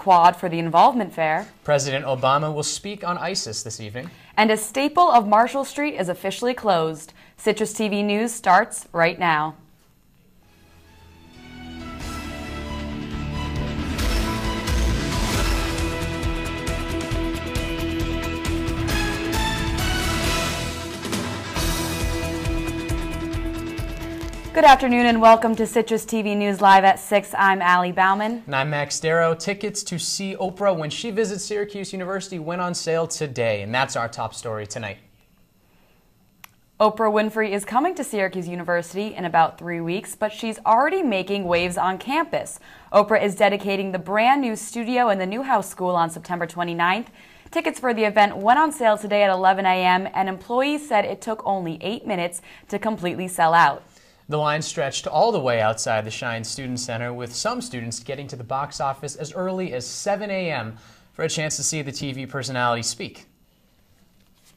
quad for the Involvement Fair. President Obama will speak on ISIS this evening. And a staple of Marshall Street is officially closed. Citrus TV News starts right now. Good afternoon and welcome to Citrus TV News Live at 6. I'm Ali Bauman. And I'm Max Darrow. Tickets to see Oprah when she visits Syracuse University went on sale today, and that's our top story tonight. Oprah Winfrey is coming to Syracuse University in about three weeks, but she's already making waves on campus. Oprah is dedicating the brand new studio in the Newhouse School on September 29th. Tickets for the event went on sale today at 11 a.m., and employees said it took only eight minutes to completely sell out. The line stretched all the way outside the Schine Student Center, with some students getting to the box office as early as 7 a.m. for a chance to see the TV personality speak.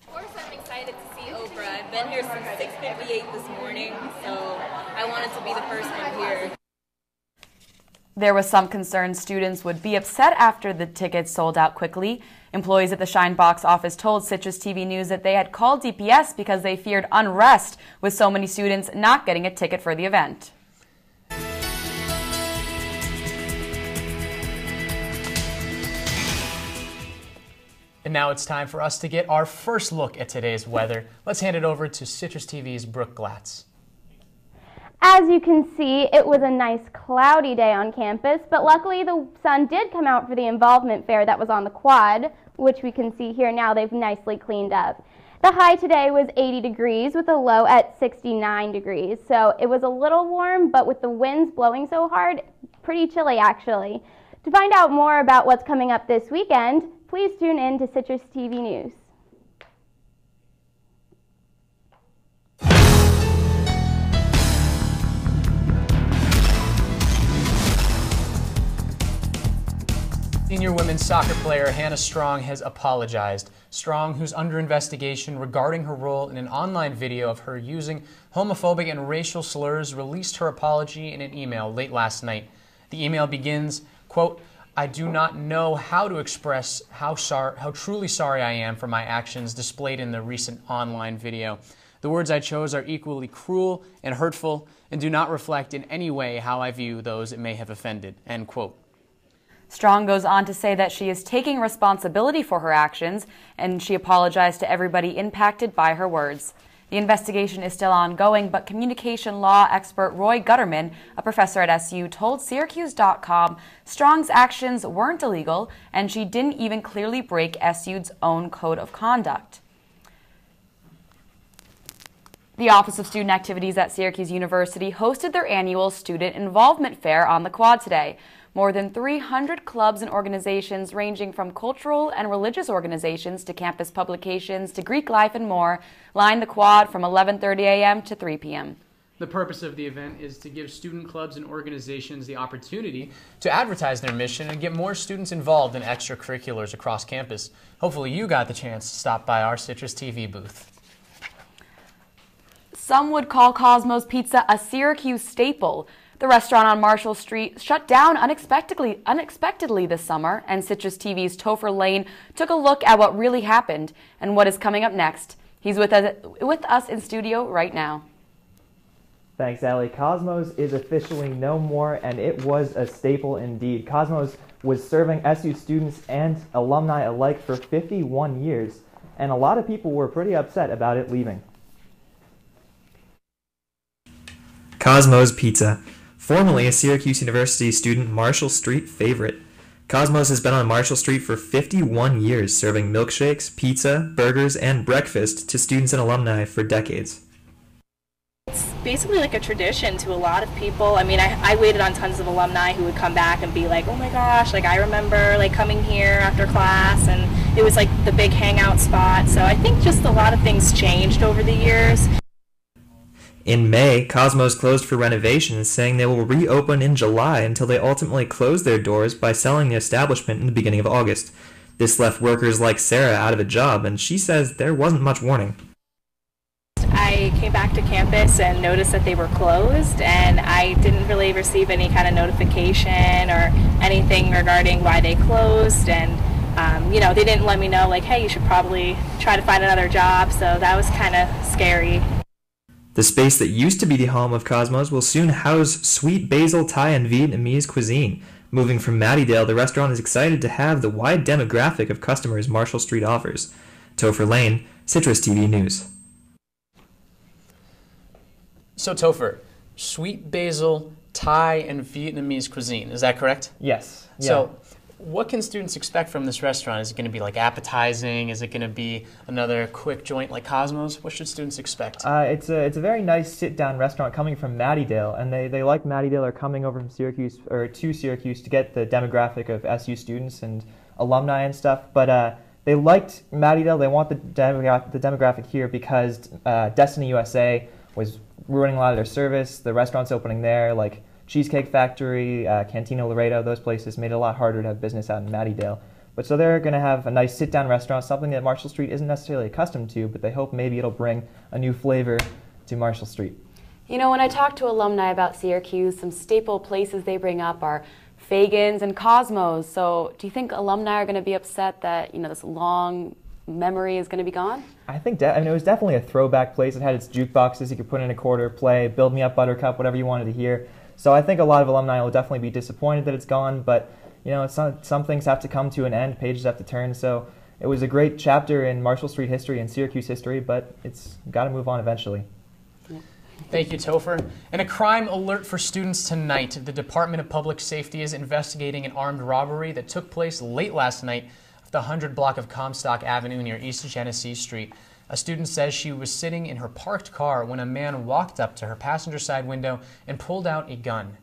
Of course, I'm excited to see Oprah. I've been here since 6:58 this morning, so I wanted to be the first one here. There was some concern students would be upset after the tickets sold out quickly. Employees at the Schine box office told Citrus TV News that they had called DPS because they feared unrest with so many students not getting a ticket for the event. And now it's time for us to get our first look at today's weather. Let's hand it over to Citrus TV's Brooke Glatz. As you can see, it was a nice cloudy day on campus, but luckily the sun did come out for the involvement fair that was on the quad, which we can see here now they've nicely cleaned up. The high today was 80 degrees with a low at 69 degrees, so it was a little warm, but with the winds blowing so hard, pretty chilly actually. To find out more about what's coming up this weekend, please tune in to Citrus TV News. Senior women's soccer player Hannah Strong has apologized. Strong, who's under investigation regarding her role in an online video of her using homophobic and racial slurs, released her apology in an email late last night. The email begins, quote, I do not know how to express how, sor- how truly sorry I am for my actions displayed in the recent online video. The words I chose are equally cruel and hurtful and do not reflect in any way how I view those it may have offended. End quote. Strong goes on to say that she is taking responsibility for her actions and she apologized to everybody impacted by her words. The investigation is still ongoing, but communication law expert Roy Gutterman, a professor at SU, told Syracuse.com Strong's actions weren't illegal and she didn't even clearly break SU's own code of conduct. The Office of Student Activities at Syracuse University hosted their annual Student Involvement Fair on the quad today. More than 300 clubs and organizations ranging from cultural and religious organizations to campus publications to Greek life and more line the quad from 11:30 a.m. to 3 p.m. The purpose of the event is to give student clubs and organizations the opportunity to advertise their mission and get more students involved in extracurriculars across campus. Hopefully, you got the chance to stop by our Citrus TV booth. Some would call Cosmos Pizza a Syracuse staple. The restaurant on Marshall Street shut down unexpectedly, unexpectedly this summer, and Citrus TV's Topher Lane took a look at what really happened and what is coming up next. He's with us, with us in studio right now. Thanks, Ali. Cosmos is officially no more, and it was a staple indeed. Cosmos was serving SU students and alumni alike for 51 years, and a lot of people were pretty upset about it leaving. Cosmos Pizza. Formerly a Syracuse University student, Marshall Street favorite. Cosmos has been on Marshall Street for 51 years, serving milkshakes, pizza, burgers, and breakfast to students and alumni for decades. It's basically like a tradition to a lot of people. I mean, I, I waited on tons of alumni who would come back and be like, oh my gosh, like I remember like coming here after class and it was like the big hangout spot. So I think just a lot of things changed over the years. In May, Cosmos closed for renovations, saying they will reopen in July until they ultimately close their doors by selling the establishment in the beginning of August. This left workers like Sarah out of a job, and she says there wasn't much warning. I came back to campus and noticed that they were closed, and I didn't really receive any kind of notification or anything regarding why they closed. And um, you know, they didn't let me know like, hey, you should probably try to find another job. So that was kind of scary. The space that used to be the home of Cosmos will soon house sweet basil Thai and Vietnamese cuisine. Moving from Mattydale, the restaurant is excited to have the wide demographic of customers Marshall Street offers. Topher Lane, Citrus TV News. So, Topher, sweet basil, Thai, and Vietnamese cuisine. Is that correct? Yes. Yeah. What can students expect from this restaurant? Is it going to be like appetizing? Is it going to be another quick joint like Cosmos? What should students expect? Uh, it's a it's a very nice sit down restaurant coming from Mattydale, and they, they like Mattydale are coming over from Syracuse or to Syracuse to get the demographic of SU students and alumni and stuff. But uh, they liked Mattydale. They want the demogra- the demographic here because uh, Destiny USA was ruining a lot of their service. The restaurants opening there, like Cheesecake Factory, uh, Cantina Laredo, those places made it a lot harder to have business out in Mattydale. But so they're going to have a nice sit down restaurant, something that Marshall Street isn't necessarily accustomed to, but they hope maybe it'll bring a new flavor to Marshall Street. You know, when I talk to alumni about Syracuse, some staple places they bring up are Faegan's and Cosmos. So, do you think alumni are going to be upset that, you know, this long memory is going to be gone? I think de- I mean, it was definitely a throwback place. It had its jukeboxes. You could put in a quarter, play, build me up, Buttercup, whatever you wanted to hear. So I think a lot of alumni will definitely be disappointed that it's gone, but you know, not, some things have to come to an end, pages have to turn. So it was a great chapter in Marshall Street history and Syracuse history, but it's got to move on eventually. Thank you, Topher. And a crime alert for students tonight. The Department of Public Safety is investigating an armed robbery that took place late last night at the 100 block of Comstock Avenue near East Genesee Street. A student says she was sitting in her parked car when a man walked up to her passenger side window and pulled out a gun.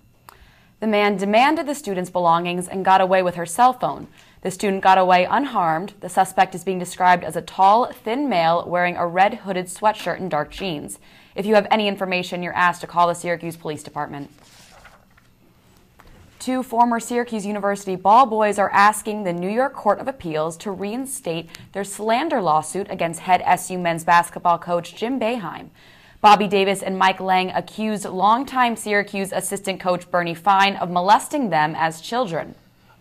The man demanded the student's belongings and got away with her cell phone. The student got away unharmed. The suspect is being described as a tall, thin male wearing a red hooded sweatshirt and dark jeans. If you have any information, you're asked to call the Syracuse Police Department. Two former Syracuse University ball boys are asking the New York Court of Appeals to reinstate their slander lawsuit against head SU men's basketball coach Jim Boeheim. Bobby Davis and Mike Lang accused longtime Syracuse assistant coach Bernie Fine of molesting them as children.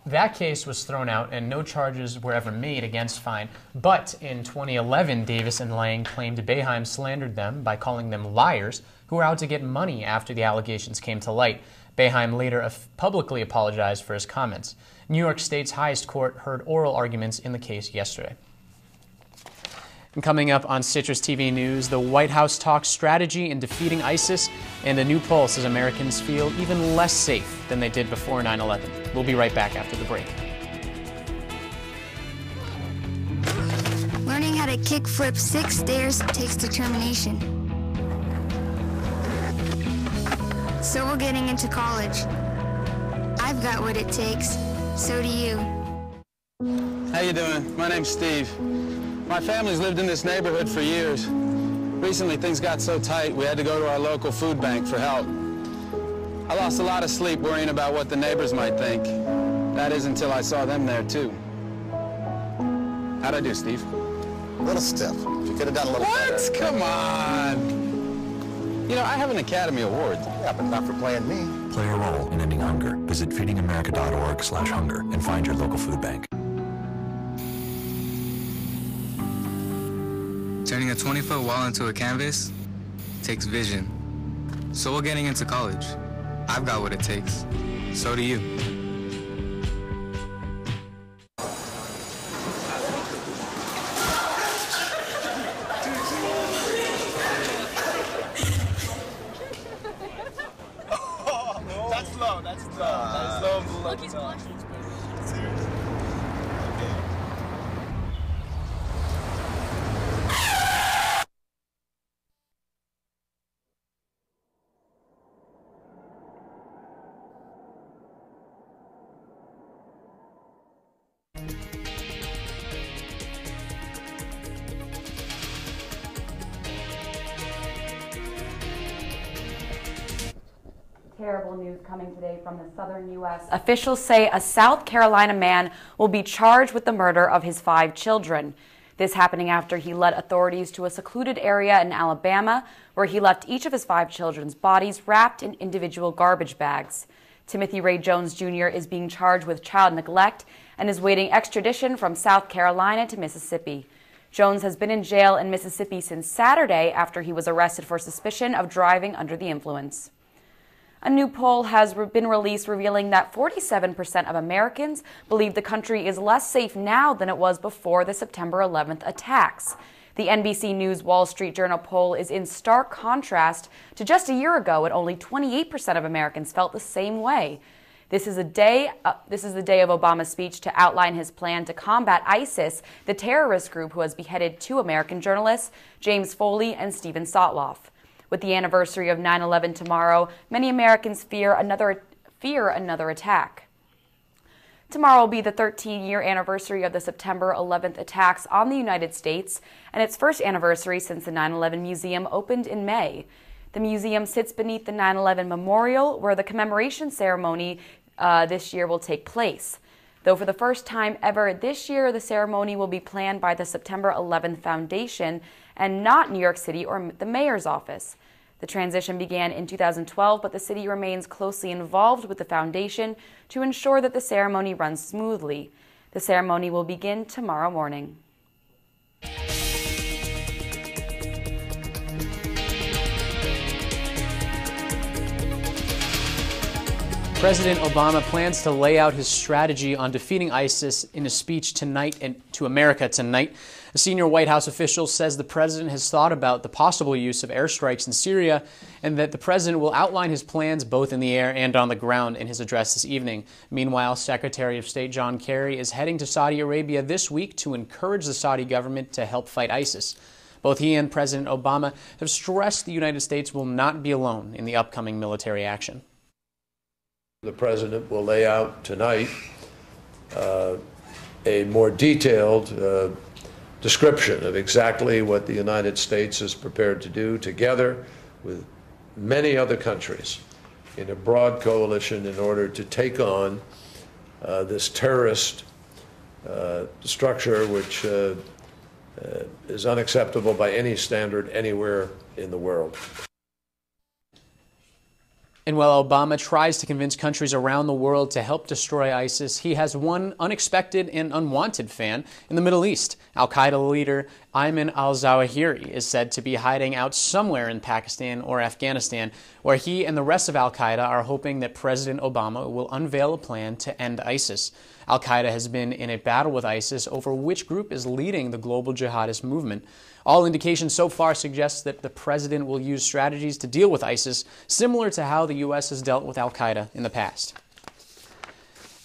That case was thrown out and no charges were ever made against Fine. But in 2011, Davis and Lang claimed Boeheim slandered them by calling them liars who were out to get money after the allegations came to light. Boeheim later publicly apologized for his comments. New York State's highest court heard oral arguments in the case yesterday. And coming up on Citrus TV News, the White House talks strategy in defeating ISIS, and a new poll says Americans feel even less safe than they did before 9 11. We'll be right back after the break. Learning how to kick flip six stairs takes determination. So we're getting into college. I've got what it takes. So do you. How you doing? My name's Steve. My family's lived in this neighborhood for years. Recently, things got so tight, we had to go to our local food bank for help. I lost a lot of sleep worrying about what the neighbors might think. That is until I saw them there, too. How'd I do, Steve? A little stiff. You could have done a little what? better. Come on. You know, I have an Academy Award. Yeah, but not for playing me. Play a role in ending hunger. Visit feedingamerica.org slash hunger and find your local food bank. Turning a 20-foot wall into a canvas takes vision. So we're getting into college. I've got what it takes. So do you. Terrible news coming today from the southern U.S. Officials say a South Carolina man will be charged with the murder of his five children. This happening after he led authorities to a secluded area in Alabama where he left each of his five children's bodies wrapped in individual garbage bags. Timothy Ray Jones Jr. is being charged with child neglect and is waiting extradition from South Carolina to Mississippi. Jones has been in jail in Mississippi since Saturday after he was arrested for suspicion of driving under the influence. A new poll has been released revealing that 47% of Americans believe the country is less safe now than it was before the September 11th attacks. The NBC News Wall Street Journal poll is in stark contrast to just a year ago when only 28% of Americans felt the same way. This is a day. Uh, this is the day of Obama's speech to outline his plan to combat ISIS, the terrorist group who has beheaded two American journalists, James Foley and Steven Sotloff. With the anniversary of 9/11 tomorrow, many Americans fear another fear another attack. Tomorrow will be the 13 year anniversary of the September 11th attacks on the United States and its first anniversary since the 9 11 Museum opened in May. The museum sits beneath the 9 11 memorial, where the commemoration ceremony uh, this year will take place. Though for the first time ever this year, the ceremony will be planned by the September 11th Foundation and not New York City or the mayor's office. The transition began in 2012, but the city remains closely involved with the foundation to ensure that the ceremony runs smoothly. The ceremony will begin tomorrow morning. President Obama plans to lay out his strategy on defeating ISIS in a speech tonight and to America tonight. A senior White House official says the president has thought about the possible use of airstrikes in Syria and that the president will outline his plans both in the air and on the ground in his address this evening. Meanwhile, Secretary of State John Kerry is heading to Saudi Arabia this week to encourage the Saudi government to help fight ISIS. Both he and President Obama have stressed the United States will not be alone in the upcoming military action. The President will lay out tonight uh, a more detailed uh, description of exactly what the United States is prepared to do together with many other countries in a broad coalition in order to take on uh, this terrorist uh, structure which uh, uh, is unacceptable by any standard anywhere in the world. And while Obama tries to convince countries around the world to help destroy ISIS, he has one unexpected and unwanted fan in the Middle East. Al Qaeda leader Ayman al Zawahiri is said to be hiding out somewhere in Pakistan or Afghanistan, where he and the rest of Al Qaeda are hoping that President Obama will unveil a plan to end ISIS. Al Qaeda has been in a battle with ISIS over which group is leading the global jihadist movement. All indications so far suggest that the president will use strategies to deal with ISIS similar to how the U.S. has dealt with Al Qaeda in the past.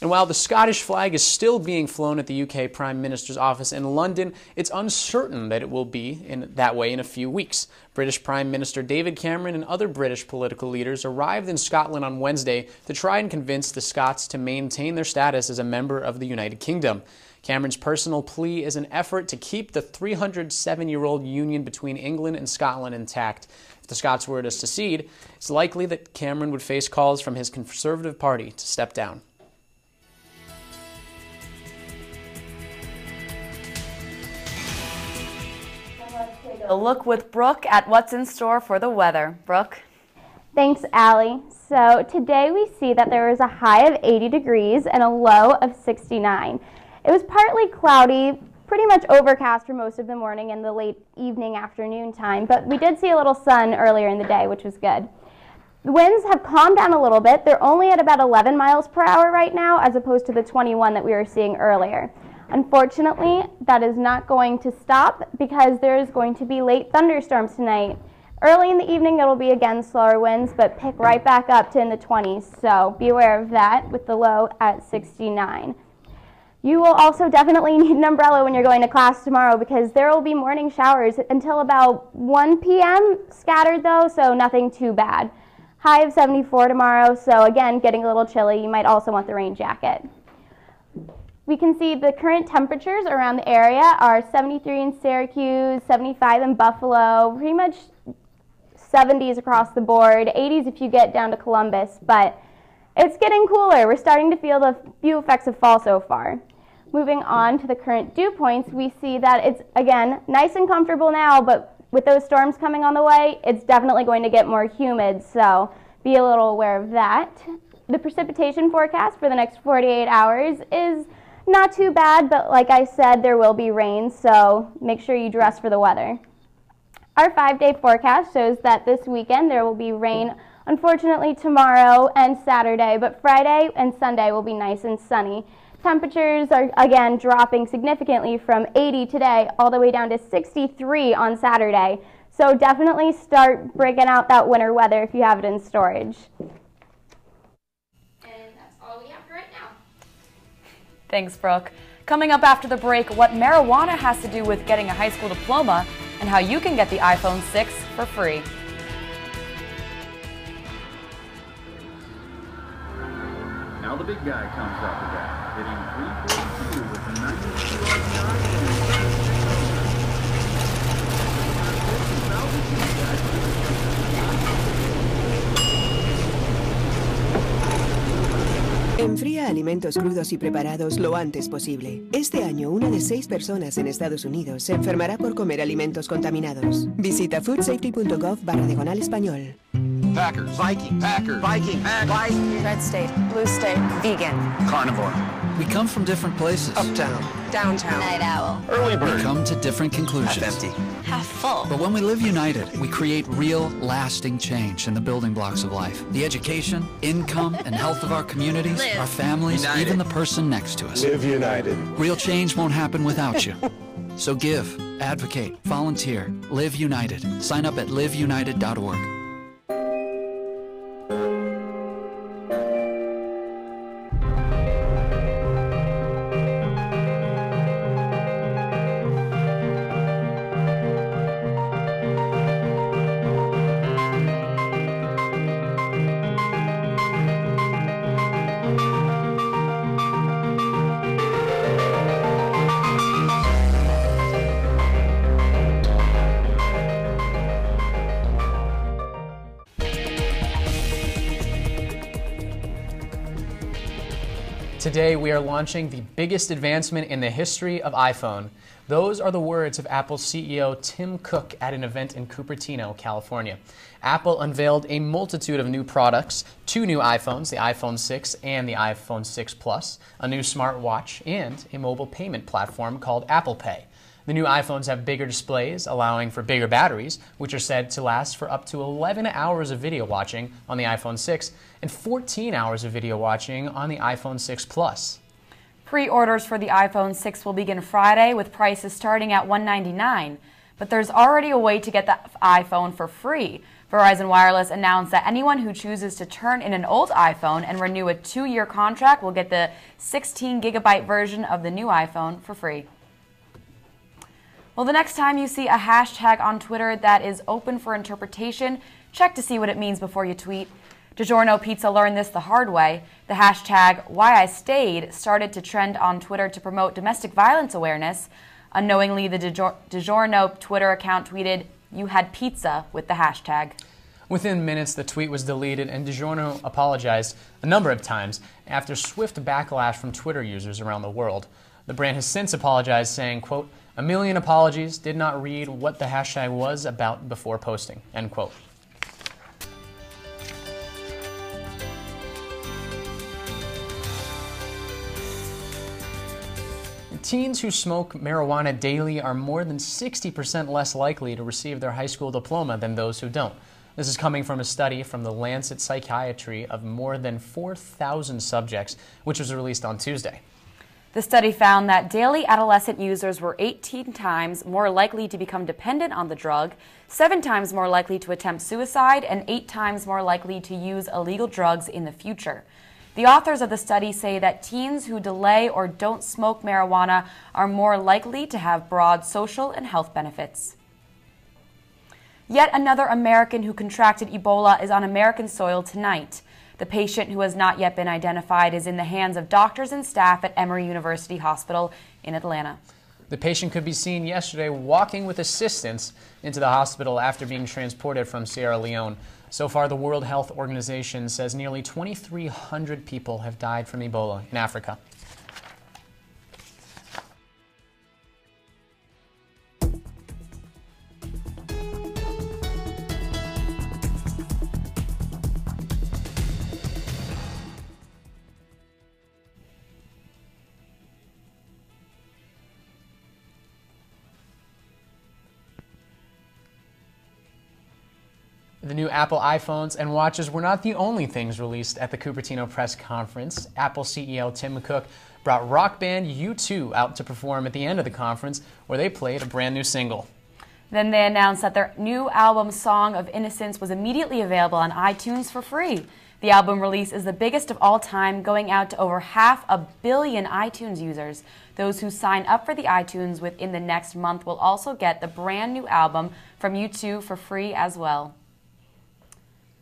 And while the Scottish flag is still being flown at the UK Prime Minister's office in London, it's uncertain that it will be in that way in a few weeks. British Prime Minister David Cameron and other British political leaders arrived in Scotland on Wednesday to try and convince the Scots to maintain their status as a member of the United Kingdom. Cameron's personal plea is an effort to keep the 307 year old union between England and Scotland intact. If the Scots were to secede, it's likely that Cameron would face calls from his Conservative Party to step down. A look with Brooke at what's in store for the weather. Brooke? Thanks, Ali. So today we see that there is a high of 80 degrees and a low of 69. It was partly cloudy, pretty much overcast for most of the morning and the late evening afternoon time, but we did see a little sun earlier in the day, which was good. The winds have calmed down a little bit. They're only at about 11 miles per hour right now, as opposed to the 21 that we were seeing earlier. Unfortunately, that is not going to stop because there is going to be late thunderstorms tonight. Early in the evening, it'll be again slower winds, but pick right back up to in the 20s. So be aware of that with the low at 69. You will also definitely need an umbrella when you're going to class tomorrow because there will be morning showers until about 1 p.m. scattered though, so nothing too bad. High of 74 tomorrow, so again, getting a little chilly. You might also want the rain jacket. We can see the current temperatures around the area are 73 in Syracuse, 75 in Buffalo, pretty much 70s across the board, 80s if you get down to Columbus, but it's getting cooler. We're starting to feel the few effects of fall so far. Moving on to the current dew points, we see that it's again nice and comfortable now, but with those storms coming on the way, it's definitely going to get more humid, so be a little aware of that. The precipitation forecast for the next 48 hours is not too bad, but like I said, there will be rain, so make sure you dress for the weather. Our five day forecast shows that this weekend there will be rain, unfortunately, tomorrow and Saturday, but Friday and Sunday will be nice and sunny. Temperatures are again dropping significantly from 80 today all the way down to 63 on Saturday. So definitely start breaking out that winter weather if you have it in storage. Thanks, Brooke. Coming up after the break, what marijuana has to do with getting a high school diploma and how you can get the iPhone 6 for free. Now the big guy comes out the bat, hitting Enfría alimentos crudos y preparados lo antes posible. Este año, una de seis personas en Estados Unidos se enfermará por comer alimentos contaminados. Visita foodsafety.gov barra diagonal español. Packers, Viking, Packers, Viking, Packers. Red state, blue state, vegan. Carnivore. We come from different places. Uptown. Downtown. Night owl. Early bird. We come to different conclusions. Half empty. Half full. But when we live united, we create real, lasting change in the building blocks of life. The education, income, and health of our communities, Live. our families, United. even the person next to us. Live united. Real change won't happen without you. So give, advocate, volunteer, live united. Sign up at liveunited.org. we are launching the biggest advancement in the history of iPhone. Those are the words of Apple CEO Tim Cook at an event in Cupertino, California. Apple unveiled a multitude of new products two new iPhones, the iPhone 6 and the iPhone 6 Plus, a new smartwatch, and a mobile payment platform called Apple Pay. The new iPhones have bigger displays, allowing for bigger batteries, which are said to last for up to 11 hours of video watching on the iPhone 6 and 14 hours of video watching on the iPhone 6 Plus. Pre-orders for the iPhone 6 will begin Friday with prices starting at 199, but there's already a way to get the iPhone for free. Verizon Wireless announced that anyone who chooses to turn in an old iPhone and renew a two-year contract will get the 16 gigabyte version of the new iPhone for free. Well, the next time you see a hashtag on Twitter that is open for interpretation, check to see what it means before you tweet. DiGiorno Pizza learned this the hard way. The hashtag Why I Stayed started to trend on Twitter to promote domestic violence awareness. Unknowingly, the DiGior- DiGiorno Twitter account tweeted, You had pizza with the hashtag. Within minutes, the tweet was deleted, and DiGiorno apologized a number of times after swift backlash from Twitter users around the world. The brand has since apologized, saying, quote, a million apologies, did not read what the hashtag was about before posting, end quote. Teens who smoke marijuana daily are more than 60% less likely to receive their high school diploma than those who don't. This is coming from a study from the Lancet Psychiatry of more than 4,000 subjects, which was released on Tuesday. The study found that daily adolescent users were 18 times more likely to become dependent on the drug, seven times more likely to attempt suicide, and eight times more likely to use illegal drugs in the future. The authors of the study say that teens who delay or don't smoke marijuana are more likely to have broad social and health benefits. Yet another American who contracted Ebola is on American soil tonight. The patient, who has not yet been identified, is in the hands of doctors and staff at Emory University Hospital in Atlanta. The patient could be seen yesterday walking with assistance into the hospital after being transported from Sierra Leone. So far, the World Health Organization says nearly 2,300 people have died from Ebola in Africa. The new Apple iPhones and watches were not the only things released at the Cupertino press conference. Apple CEO Tim Cook brought rock band U2 out to perform at the end of the conference, where they played a brand new single. Then they announced that their new album, Song of Innocence, was immediately available on iTunes for free. The album release is the biggest of all time, going out to over half a billion iTunes users. Those who sign up for the iTunes within the next month will also get the brand new album from U2 for free as well.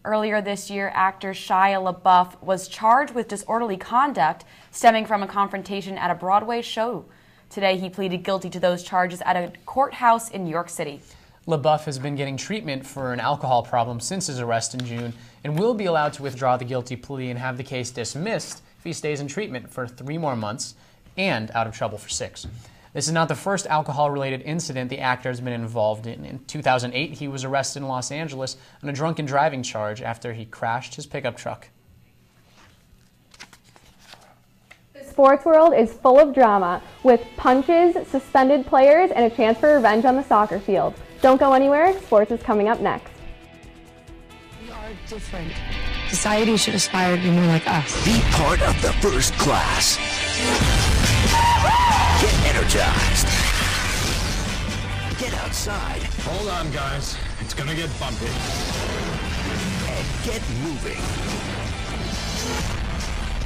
Earlier this year, actor Shia LaBeouf was charged with disorderly conduct stemming from a confrontation at a Broadway show. Today, he pleaded guilty to those charges at a courthouse in New York City. LaBeouf has been getting treatment for an alcohol problem since his arrest in June and will be allowed to withdraw the guilty plea and have the case dismissed if he stays in treatment for three more months and out of trouble for six. This is not the first alcohol related incident the actor has been involved in. In 2008, he was arrested in Los Angeles on a drunken driving charge after he crashed his pickup truck. The sports world is full of drama, with punches, suspended players, and a chance for revenge on the soccer field. Don't go anywhere, sports is coming up next. We are different. Society should aspire to be more like us. Be part of the first class. Get energized. Get outside. Hold on, guys. It's gonna get bumpy. And get moving.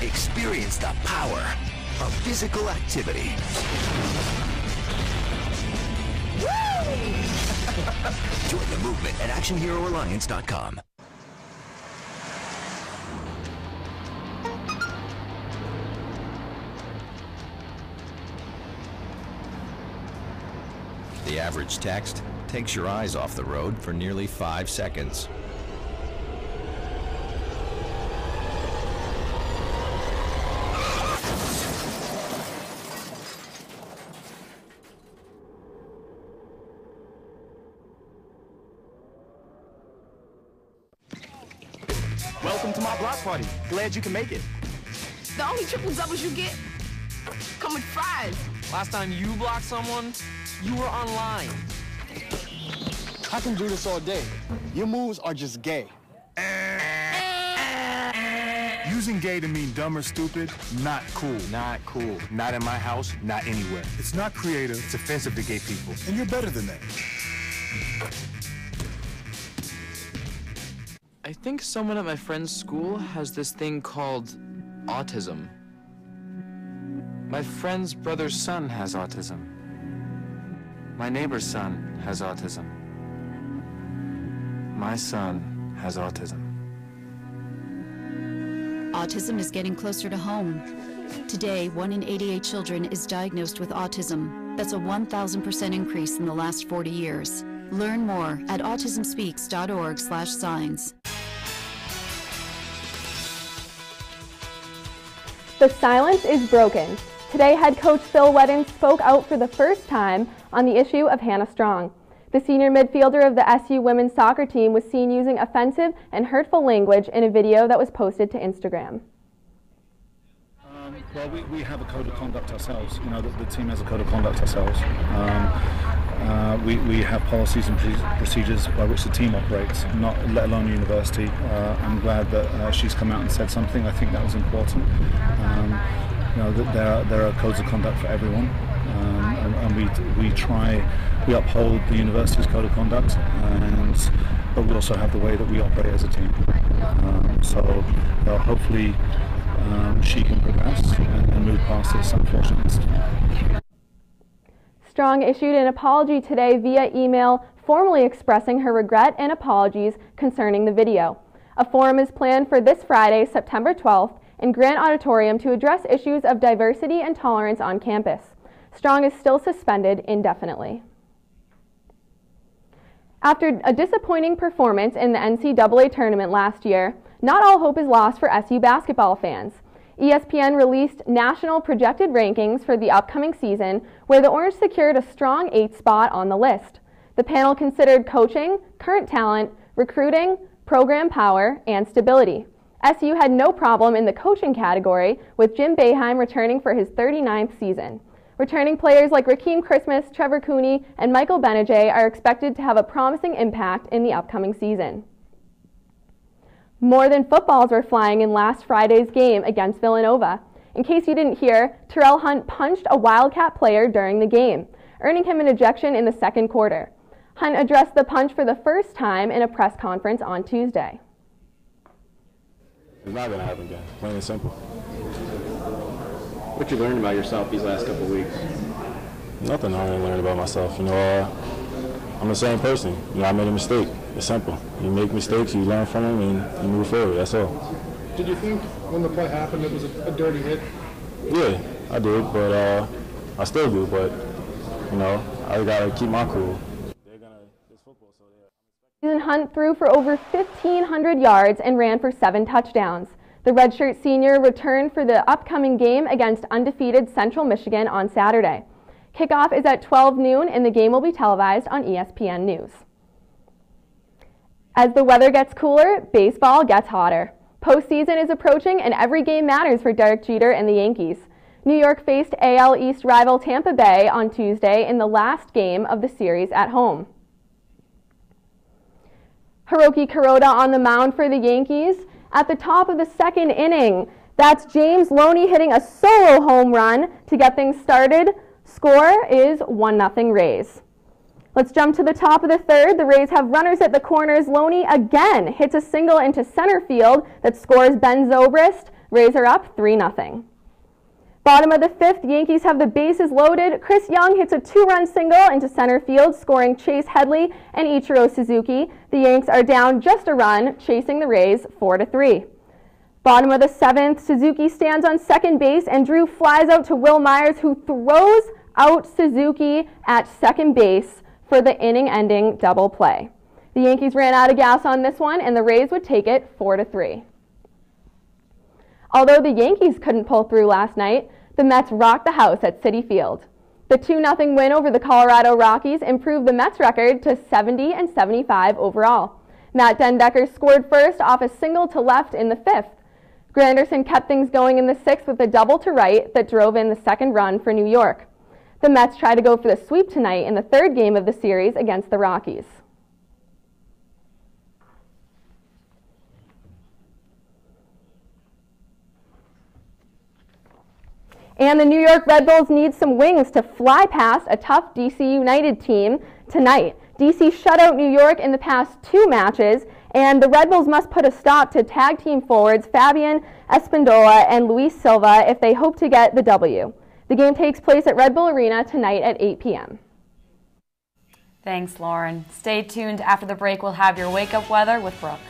Experience the power of physical activity. Join the movement at ActionHeroAlliance.com. average text takes your eyes off the road for nearly five seconds. Welcome to my block party. Glad you can make it. The only triple doubles you get come with fries. Last time you blocked someone, you were online. I can do this all day. Your moves are just gay. Using gay to mean dumb or stupid, not cool. Not cool. Not in my house, not anywhere. It's not creative, it's offensive to gay people. And you're better than that. I think someone at my friend's school has this thing called autism. My friend's brother's son has autism. My neighbor's son has autism. My son has autism. Autism is getting closer to home. Today, 1 in 88 children is diagnosed with autism. That's a 1,000% increase in the last 40 years. Learn more at autismspeaks.org slash signs. The silence is broken. Today, head coach Phil Wheddon spoke out for the first time on the issue of Hannah Strong. The senior midfielder of the SU women's soccer team was seen using offensive and hurtful language in a video that was posted to Instagram. Um, well, we, we have a code of conduct ourselves. You know, the, the team has a code of conduct ourselves. Um, uh, we, we have policies and procedures by which the team operates, not let alone university. Uh, I'm glad that uh, she's come out and said something. I think that was important. Um, you know, there are, there are codes of conduct for everyone, um, and, and we we try we uphold the university's code of conduct, and but we also have the way that we operate as a team. Um, so uh, hopefully um, she can progress and, and move past this unfortunate incident. Strong issued an apology today via email, formally expressing her regret and apologies concerning the video. A forum is planned for this Friday, September 12th, in Grant Auditorium to address issues of diversity and tolerance on campus. Strong is still suspended indefinitely. After a disappointing performance in the NCAA tournament last year, not all hope is lost for SU basketball fans. ESPN released national projected rankings for the upcoming season, where the Orange secured a strong eighth spot on the list. The panel considered coaching, current talent, recruiting, program power, and stability. SU had no problem in the coaching category, with Jim Boeheim returning for his 39th season. Returning players like Rakeem Christmas, Trevor Cooney, and Michael Gbinije are expected to have a promising impact in the upcoming season. More than footballs were flying in last Friday's game against Villanova. In case you didn't hear, Terrel Hunt punched a Wildcat player during the game, earning him an ejection in the second quarter. Hunt addressed the punch for the first time in a press conference on Tuesday. It's not going to happen again, plain and simple. What you learned about yourself these last couple of weeks? Nothing I really learned about myself. You know, uh, I'm the same person. You know, I made a mistake. It's simple. You make mistakes, you learn from them, and you move forward. That's all. Did you think when the play happened it was a, a dirty hit? Yeah, I did, but uh, I still do. But you know, I gotta keep my cool. Hunt threw for over 1,500 yards and ran for seven touchdowns. The redshirt senior returned for the upcoming game against undefeated Central Michigan on Saturday. Kickoff is at 12 noon and the game will be televised on ESPN News. As the weather gets cooler, baseball gets hotter. Postseason is approaching and every game matters for Derek Jeter and the Yankees. New York faced AL East rival Tampa Bay on Tuesday in the last game of the series at home. Hiroki Kuroda on the mound for the Yankees at the top of the second inning. That's James Loney hitting a solo home run to get things started. Score is 1-0 Rays. Let's jump to the top of the third. The Rays have runners at the corners. Loney again hits a single into center field that scores Ben Zobrist. Rays are up 3-0. Bottom of the fifth, Yankees have the bases loaded. Chris Young hits a two-run single into center field, scoring Chase Headley and Ichiro Suzuki. The Yanks are down just a run, chasing the Rays 4 to 3. Bottom of the seventh, Suzuki stands on second base and Drew flies out to Wil Myers who throws out Suzuki at second base for the inning ending double play. The Yankees ran out of gas on this one, and the Rays would take it 4 to 3. Although the Yankees couldn't pull through last night, the Mets rocked the house at Citi Field. The 2 0 win over the Colorado Rockies improved the Mets record to 70 and 75 overall. Matt den Dekker scored first off a single to left in the fifth. Granderson kept things going in the sixth with a double to right that drove in the second run for New York. The Mets try to go for the sweep tonight in the third game of the series against the Rockies. And the New York Red Bulls need some wings to fly past a tough DC United team tonight. DC shut out New York in the past two matches, and the Red Bulls must put a stop to tag team forwards Fabian Espindola and Luis Silva if they hope to get the W. The game takes place at Red Bull Arena tonight at 8 p.m. Thanks, Lauren. Stay tuned. After the break, we'll have your wake up weather with Brooke.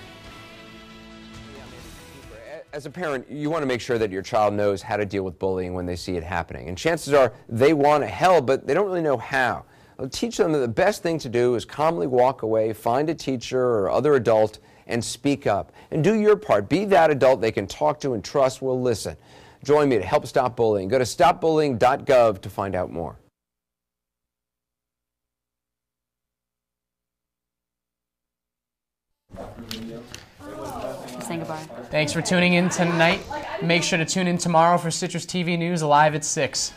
As a parent, you want to make sure that your child knows how to deal with bullying when they see it happening. And chances are they want to help, but they don't really know how. I'll teach them that the best thing to do is calmly walk away, find a teacher or other adult, and speak up. And do your part. Be that adult they can talk to and trust will listen. Join me to help stop bullying. Go to stopbullying.gov to find out more. Saying goodbye. Thanks for tuning in tonight. Make sure to tune in tomorrow for Citrus TV News live at 6.